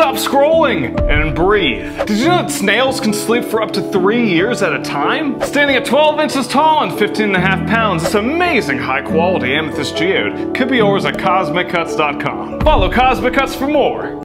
Stop scrolling and breathe. Did you know that snails can sleep for up to three years at a time? Standing at 12 inches tall and 15 and a half pounds, this amazing high quality amethyst geode could be yours at CosmicCuts.com. Follow Cosmic Cuts for more.